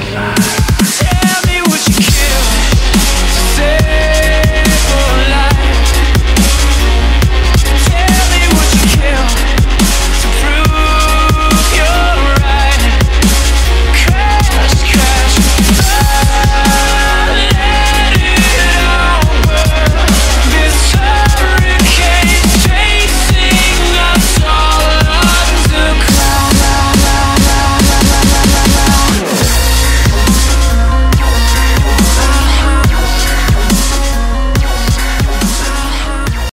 Yeah.